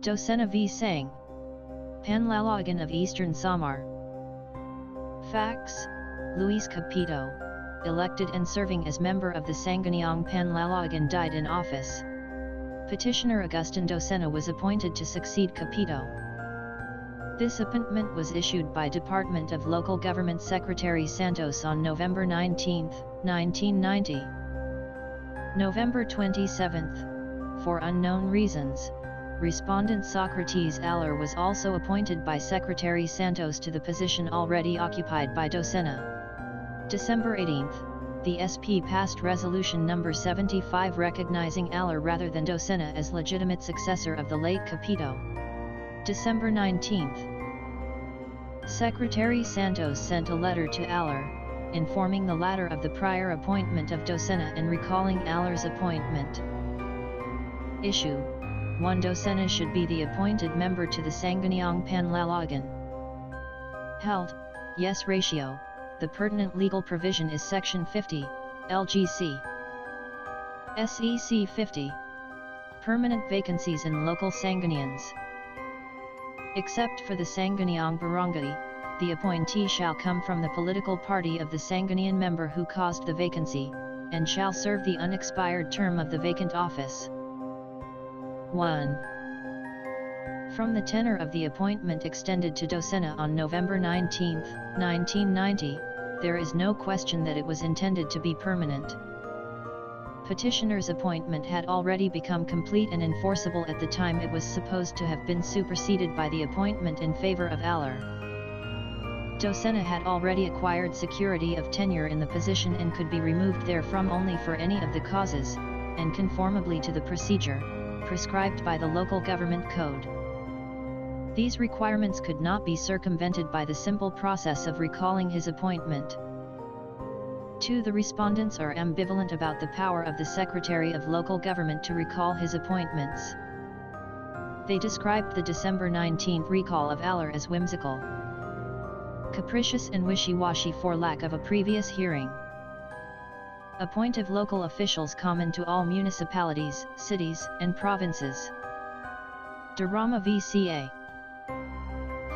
Docena v Sang. Panlalawigan of Eastern Samar. Facts Luis Capito, elected and serving as member of the Sangguniang Panlalawigan died in office. Petitioner Agustin Docena was appointed to succeed Capito. This appointment was issued by Department of Local Government Secretary Santos on November 19, 1990. November 27, for unknown reasons, respondent Socrates Aller was also appointed by Secretary Santos to the position already occupied by Docena. December 18, the SP passed Resolution No. 75 recognizing Aller rather than Docena as legitimate successor of the late Capito. December 19, Secretary Santos sent a letter to Aller, informing the latter of the prior appointment of Docena and recalling Aller's appointment. Issue 1 Docena should be the appointed member to the Sangguniang Panlalawigan. Held, yes ratio, the pertinent legal provision is Section 50, LGC. SEC 50. Permanent vacancies in local Sanggunians. Except for the Sangguniang Barangay, the appointee shall come from the political party of the Sanggunian member who caused the vacancy, and shall serve the unexpired term of the vacant office. 1. From the tenor of the appointment extended to Docena on November 19, 1990, there is no question that it was intended to be permanent. Petitioner's appointment had already become complete and enforceable at the time it was supposed to have been superseded by the appointment in favor of Aller. Docena had already acquired security of tenure in the position and could be removed therefrom only for any of the causes, and conformably to the procedure, prescribed by the local government code. These requirements could not be circumvented by the simple process of recalling his appointment. 2. The respondents are ambivalent about the power of the Secretary of Local Government to recall his appointments. They described the December 19 recall of Aller as whimsical, capricious and wishy-washy for lack of a previous hearing. Appoint of local officials common to all municipalities, cities, and provinces. De Rama VCA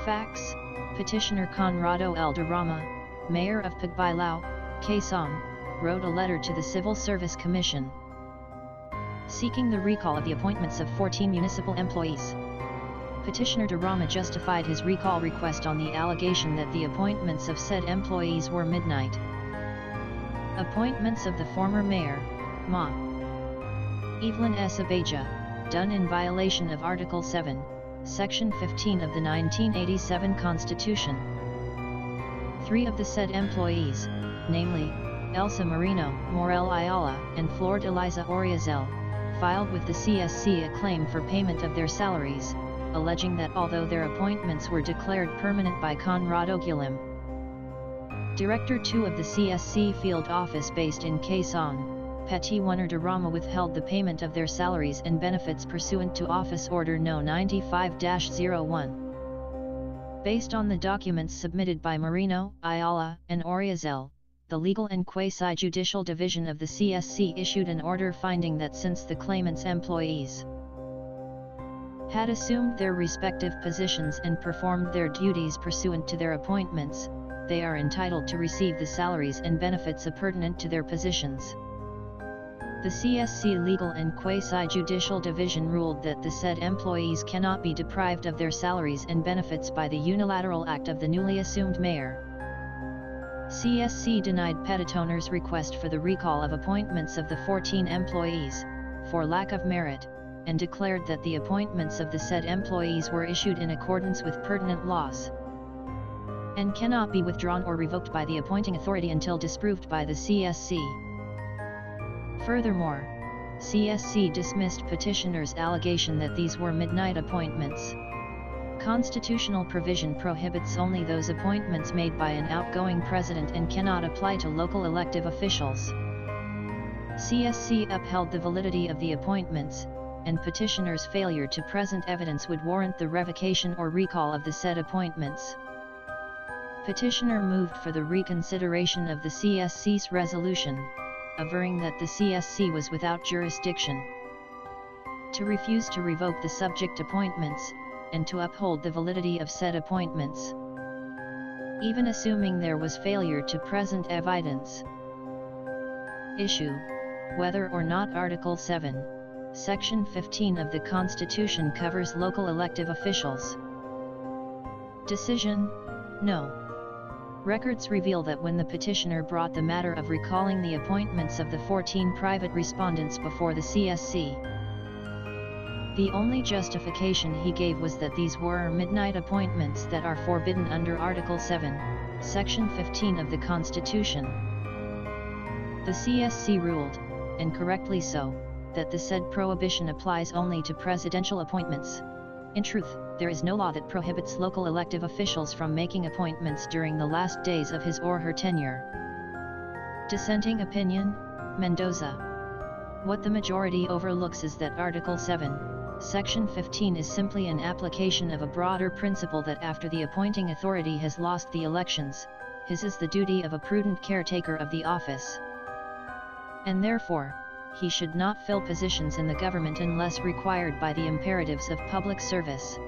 Facts Petitioner Conrado L. De Rama, Mayor of Pagbilao, Quezon, wrote a letter to the Civil Service Commission seeking the recall of the appointments of 14 municipal employees. Petitioner De Rama justified his recall request on the allegation that the appointments of said employees were midnight. Appointments of the former mayor, Ma. Evelyn S. Abeja, done in violation of Article 7, Section 15 of the 1987 Constitution. Three of the said employees, namely, Elsa Marino, Morel Ayala, and Flor Eliza Oriazel, filed with the CSC a claim for payment of their salaries, alleging that although their appointments were declared permanent by Conrado Guilhem, Director 2 of the CSC field office based in Quezon, Petit Warner De Rama withheld the payment of their salaries and benefits pursuant to Office Order No. 95-01. Based on the documents submitted by Marino, Ayala, and Oriazel, the Legal and Quasi-Judicial Division of the CSC issued an order finding that since the claimant's employees had assumed their respective positions and performed their duties pursuant to their appointments, they are entitled to receive the salaries and benefits appurtenant to their positions. The CSC Legal and Quasi-Judicial Division ruled that the said employees cannot be deprived of their salaries and benefits by the unilateral act of the newly assumed mayor. CSC denied Petitoner's request for the recall of appointments of the 14 employees, for lack of merit, and declared that the appointments of the said employees were issued in accordance with pertinent laws and cannot be withdrawn or revoked by the appointing authority until disproved by the CSC. Furthermore, CSC dismissed petitioner's allegation that these were midnight appointments. Constitutional provision prohibits only those appointments made by an outgoing president and cannot apply to local elective officials. CSC upheld the validity of the appointments, and petitioner's failure to present evidence would warrant the revocation or recall of the said appointments. Petitioner moved for the reconsideration of the CSC's resolution, averring that the CSC was without jurisdiction. to refuse to revoke the subject appointments, and to uphold the validity of said appointments. Even assuming there was failure to present evidence. Issue, whether or not Article 7, Section 15 of the Constitution covers local elective officials. Decision, no. Records reveal that when the petitioner brought the matter of recalling the appointments of the 14 private respondents before the CSC, the only justification he gave was that these were midnight appointments that are forbidden under Article 7, Section 15 of the Constitution. The CSC ruled, and correctly so, that the said prohibition applies only to presidential appointments. In truth, there is no law that prohibits local elective officials from making appointments during the last days of his or her tenure. Dissenting opinion, Mendoza. What the majority overlooks is that Article 7, Section 15 is simply an application of a broader principle that after the appointing authority has lost the elections, his is the duty of a prudent caretaker of the office. And therefore, he should not fill positions in the government unless required by the imperatives of public service.